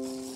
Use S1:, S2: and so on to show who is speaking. S1: you